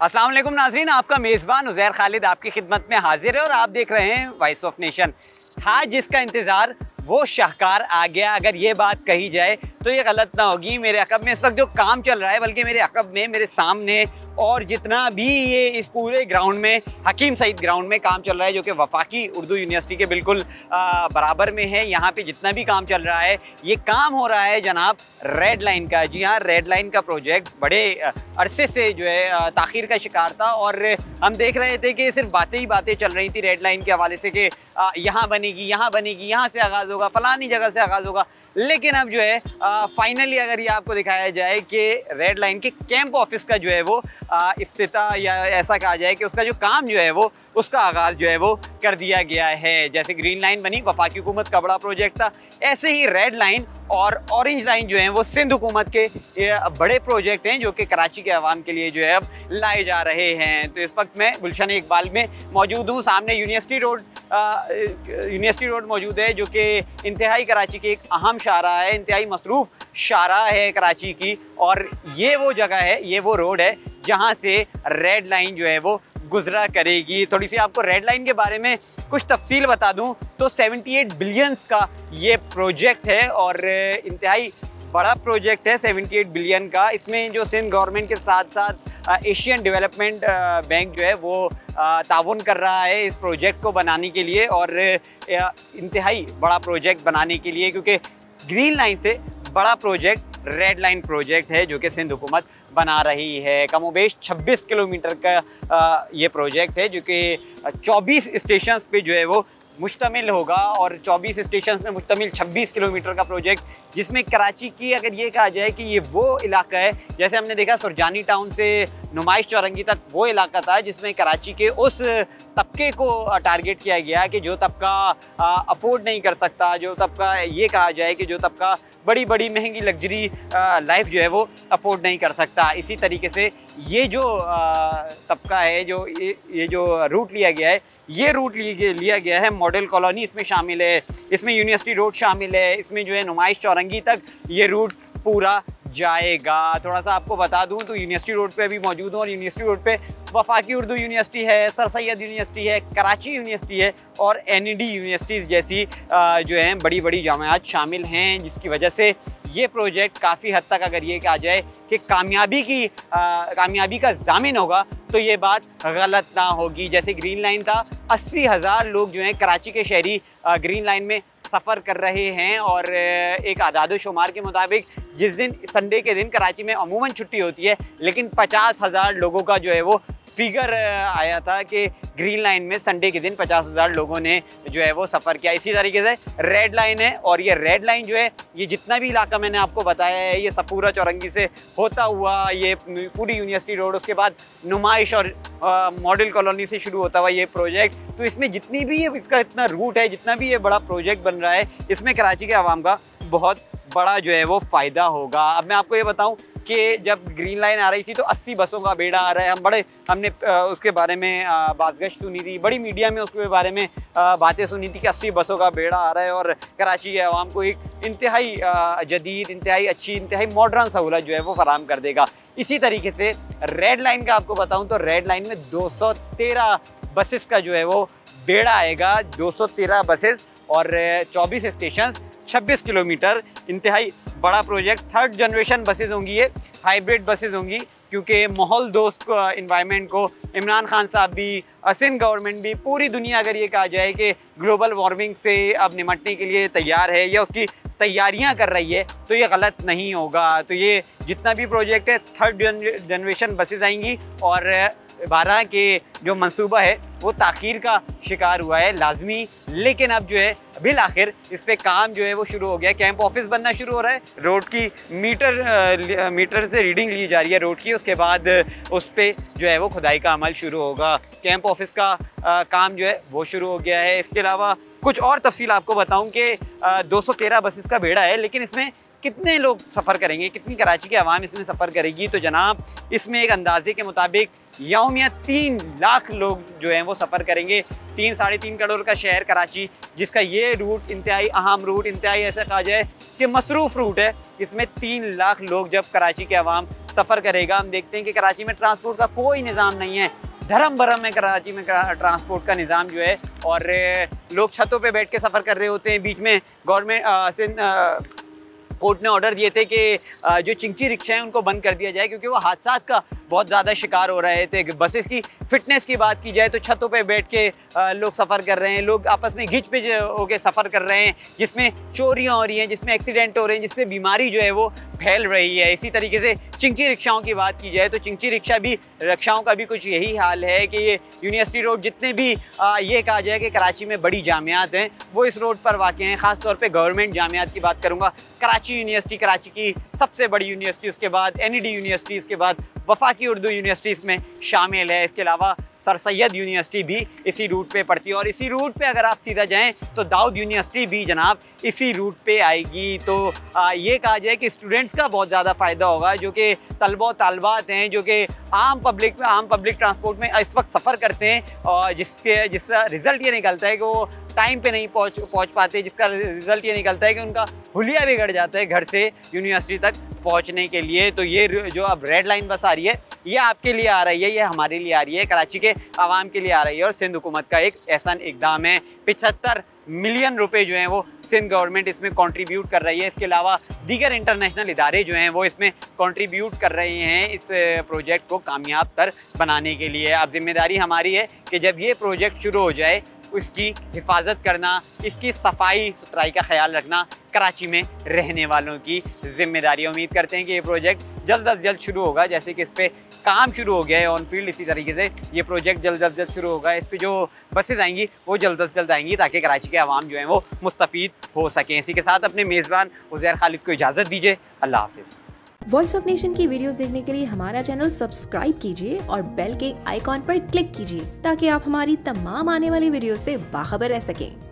असलम नाजरीन, आपका मेज़बान उज़ैर खालिद आपकी खिदमत में हाजिर है और आप देख रहे हैं वॉइस ऑफ़ नेशन था जिसका इंतज़ार, वो शाहकार आ गया, अगर ये बात कही जाए तो ये गलत ना होगी। मेरे अकब में इस वक्त जो काम चल रहा है, बल्कि मेरे अकब में, मेरे सामने और जितना भी ये इस पूरे ग्राउंड में, हकीम सईद ग्राउंड में काम चल रहा है, जो कि वफाकी उर्दू यूनिवर्सिटी के बिल्कुल बराबर में है। यहाँ पे जितना भी काम चल रहा है, ये काम हो रहा है जनाब रेड लाइन का। जी हाँ रेड लाइन का प्रोजेक्ट बड़े अरसे से जो है ताखिर का शिकार था और हम देख रहे थे कि सिर्फ़ बातें ही बातें चल रही थी रेड लाइन के हवाले से कि यहाँ बनेगी यहाँ बनेगी, यहाँ से आगाज़ होगा, फ़लानी जगह से आगाज़ होगा। लेकिन अब जो है फाइनली अगर ये आपको दिखाया जाए कि रेड लाइन के कैंप ऑफ़िस का जो है वो इफ्तः या ऐसा कहा जाए कि उसका जो काम जो है वो, उसका आगाज़ जो है वो कर दिया गया है। जैसे ग्रीन लाइन बनी, वफाकी हुकूमत का बड़ा प्रोजेक्ट था। ऐसे ही रेड लाइन और ऑरेंज लाइन जो है, वो सिंध हुकूमत के बड़े प्रोजेक्ट हैं, जो कि कराची के आवाम के लिए जो है अब लाए जा रहे हैं। तो इस वक्त मैं गुलशन इकबाल में मौजूद हूँ। सामने यूनिवर्सिटी रोड यूनिवर्सिटी रोड मौजूद है, जो कि इंतहाई कराची की एक अहम शारा है। इंतहाई मसरूफ़ शारा है कराची की। और ये वो जगह है, ये वो रोड है जहाँ से रेड लाइन जो है वो गुजरा करेगी। थोड़ी सी आपको रेड लाइन के बारे में कुछ तफसील बता दूँ तो 78 बिलियंस का ये प्रोजेक्ट है और इंतहाई बड़ा प्रोजेक्ट है 78 बिलियन का। इसमें जो सिंध गवर्नमेंट के साथ साथ एशियन डेवलपमेंट बैंक जो है वो ताउन कर रहा है इस प्रोजेक्ट को बनाने के लिए और इंतहाई बड़ा प्रोजेक्ट बनाने के लिए, क्योंकि ग्रीन लाइन से बड़ा प्रोजेक्ट रेड लाइन प्रोजेक्ट है जो कि सिंध हुकूमत बना रही है। कमोबेश 26 किलोमीटर का ये प्रोजेक्ट है जो कि 24 स्टेशन पे जो है वो मुश्तमिल होगा और 24 स्टेशन में मुश्तमिल 26 किलोमीटर का प्रोजेक्ट, जिसमें कराची की अगर ये कहा जाए कि ये वो इलाका है, जैसे हमने देखा सुरजानी टाउन से नुमाइश चौरंगी तक वो इलाका था, जिसमें कराची के उस तबके को टारगेट किया गया कि जो तबका अफोर्ड नहीं कर सकता, जो तबका ये कहा जाए कि जो तबका बड़ी बड़ी महँगी लग्जरी लाइफ जो है वो अफोर्ड नहीं कर सकता। इसी तरीके से ये जो तबका है जो ये, ये जो रूट लिया गया है ये रूट लिया गया है मॉडल कॉलोनी इसमें शामिल है इसमें यूनिवर्सिटी रोड शामिल है इसमें जो है नुमाइश चौरंगी तक ये रूट पूरा जाएगा। थोड़ा सा आपको बता दूँ तो यूनिवर्सिटी रोड पे अभी मौजूद हूँ और यूनिवर्सिटी रोड पे वफाकी उर्दू यूनिवर्सिटी है, सर सैद यूनिवर्सिटी है, कराची यूनिवर्सिटी है और एनईडी यूनिवर्सिटीज़ जैसी जो हैं बड़ी बड़ी जामियात शामिल हैं, जिसकी वजह से ये प्रोजेक्ट काफ़ी हद तक अगर ये कहा जाए कि कामयाबी की कामयाबी का जामिन होगा तो ये बात गलत ना होगी। जैसे ग्रीन लाइन का अस्सी हज़ार लोग जो हैं कराची के शहरी ग्रीन लाइन में सफ़र कर रहे हैं और एक आदाद शुमार के मुताबिक जिस दिन संडे के दिन कराची में अमूमन छुट्टी होती है, लेकिन पचास हज़ार लोगों का जो है वो फिगर आया था कि ग्रीन लाइन में संडे के दिन पचास हज़ार लोगों ने जो है वो सफ़र किया। इसी तरीके से रेड लाइन है और ये रेड लाइन जो है, ये जितना भी इलाका मैंने आपको बताया है, ये सपूरा चौरंगी से होता हुआ, ये पूरी यूनिवर्सिटी रोड, उसके बाद नुमाइश और मॉडल कॉलोनी से शुरू होता हुआ ये प्रोजेक्ट। तो इसमें जितनी भी ये, इसका इतना रूट है, जितना भी ये बड़ा प्रोजेक्ट बन रहा है, इसमें कराची के आवाम का बहुत बड़ा जो है वो फ़ायदा होगा। अब मैं आपको ये बताऊँ कि जब ग्रीन लाइन आ रही थी तो 80 बसों का बेड़ा आ रहा है। हम बड़े, हमने उसके बारे में बातगश सुनी थी। बड़ी मीडिया में उसके बारे में बातें सुनी थी कि 80 बसों का बेड़ा आ रहा है और कराची के आवाम को एक इंतहाई जदीद, इंतहाई अच्छी, इंतहाई मॉडर्न सहूलत जो है वो फराम कर देगा। इसी तरीके से रेड लाइन का आपको बताऊँ तो रेड लाइन में दो सौ तेरह बसेस का जो है वो बेड़ा आएगा। दो सौ तेरह बसेस और चौबीस स्टेशन 26 किलोमीटर इंतहाई बड़ा प्रोजेक्ट थर्ड जनरेशन बसेज होंगी ये. हाइब्रिड बसेज होंगी, क्योंकि माहौल, दोस्त इन्वायरमेंट को, इमरान खान साहब भी, असिन गवर्नमेंट भी, पूरी दुनिया अगर ये कहा जाए कि ग्लोबल वार्मिंग से अब निमटने के लिए तैयार है या उसकी तैयारियाँ कर रही है तो ये गलत नहीं होगा. तो ये जितना भी प्रोजेक्ट है थर्ड जनरेशन बसेज आएँगी और बारह के जो मंसूबा है, वो ताखीर का शिकार हुआ है, लाजमी. लेकिन अब जो है बिल आखिर इस पर काम जो है वो शुरू हो गया कैंप ऑफ़िस बनना शुरू हो रहा है। रोड की मीटर मीटर से रीडिंग ली जा रही है रोड की। उसके बाद उस पर जो है वो खुदाई का अमल शुरू होगा। कैंप ऑफ़िस का काम जो है वो शुरू हो गया है। इसके अलावा कुछ और तफसील आपको बताऊँ कि 213 बसेस का बेड़ा है, लेकिन इसमें कितने लोग सफ़र करेंगे, कितनी कराची की अवाम इसमें सफ़र करेगी? तो जनाब, इसमें एक अंदाजे के मुताबिक यौमिया तीन लाख लोग जो हैं वो सफ़र करेंगे। तीन, साढ़े तीन करोड़ का शहर कराची, जिसका ये रूट इंतहाई अहम रूट इंतहाई ऐसा कहा जाए कि मसरूफ़ रूट है। इसमें तीन लाख लोग जब कराची के अवाम सफ़र करेगा। हम देखते हैं कि कराची में ट्रांसपोर्ट का कोई निज़ाम नहीं है। धर्म भरम में कराची में ट्रांसपोर्ट का निज़ाम जो है और लोग छतों पे बैठ के सफ़र कर रहे होते हैं बीच में। गवर्नमेंट कोर्ट ने ऑर्डर दिए थे कि जो चिंकी रिक्शा हैं उनको बंद कर दिया जाए, क्योंकि वो हादसा का बहुत ज़्यादा शिकार हो रहे थे। बसेस की फिटनेस की बात की जाए तो छतों पे बैठ के लोग सफ़र कर रहे हैं। लोग आपस में घिच पिच होकर सफ़र कर रहे हैं, जिसमें चोरियाँ हो रही हैं, जिसमें एक्सीडेंट हो रहे हैं, जिससे बीमारी जो है वो फैल रही है। इसी तरीके से चिंकी रिक्शाओं की बात की जाए तो चिंकी रिक्शा भी, रिक्शाओं का भी कुछ यही हाल है कि ये यूनिवर्सिटी रोड जितने भी ये कहा जाए कि कराची में बड़ी जामियात हैं, वो इस रोड पर वाक़ हैं। ख़ासतौर पर गवर्नमेंट जामियात की बात करूँगा। कराची यूनिवर्सिटी, कराची की सबसे बड़ी यूनिवर्सिटी उसके बाद, एन यूनिवर्सिटी उसके बाद, वफाकी उर्दू यूनिवर्सिटी में शामिल है। इसके अलावा सर सैद यूनिवर्सिटी भी इसी रूट पे पड़ती है। और इसी रूट पे अगर आप सीधा जाएँ तो दाऊद यूनिवर्सिटी भी जनाब इसी रूट पे आएगी। तो आ, ये कहा जाए कि स्टूडेंट्स का बहुत ज़्यादा फ़ायदा होगा जो कि तलबा तलबात हैं जो कि आम पब्लिक आम पब्लिक ट्रांसपोर्ट में इस वक्त सफ़र करते हैं और जिसके जिसका रिज़ल्ट ये निकलता है कि वो टाइम पे नहीं पहुँच पहुँच पाते जिसका रिज़ल्ट ये निकलता है कि उनका हुलिया बिगड़ जाता है घर से यूनिवर्सिटी तक। पहुँचने के लिए। तो ये जो अब रेड लाइन बस आ रही है, ये आपके लिए आ रही है, ये हमारे लिए आ रही है, कराची के आवाम के लिए आ रही है। और सिंध हुकूमत का एक ऐसा इकदाम है। पिछहत्तर मिलियन रुपए जो हैं वो सिंध गवर्नमेंट इसमें कंट्रीब्यूट कर रही है। इसके अलावा दीगर इंटरनेशनल इदारे जो हैं वो इसमें कंट्रीब्यूट कर रहे हैं इस प्रोजेक्ट को कामयाब तर बनाने के लिए। अब ज़िम्मेदारी हमारी है कि जब ये प्रोजेक्ट शुरू हो जाए उसकी हिफाजत करना, इसकी सफ़ाई सुथराई का ख्याल रखना कराची में रहने वालों की ज़िम्मेदारी। उम्मीद करते हैं कि ये प्रोजेक्ट जल्द अज जल्द शुरू होगा, जैसे कि इस पर काम शुरू हो गया है ऑन फ़ील्ड इसी तरीके से। ये प्रोजेक्ट जल्द अज जल्द शुरू होगा, इस पर जो बसेज आएँगी, वो जल्द अज जल्द आएँगी ताकि कराची के आवाम जो हैं वो मुस्तफ़ हो सकें। इसी के साथ अपने मेज़बान उज़ैर खालिद को इजाज़त दीजिए। अल्लाह हाफिज़। वॉइस ऑफ़ नेशन की वीडियोस देखने के लिए हमारा चैनल सब्सक्राइब कीजिए और बेल के आइकॉन पर क्लिक कीजिए ताकि आप हमारी तमाम आने वाली वीडियो से बाखबर रह सकें।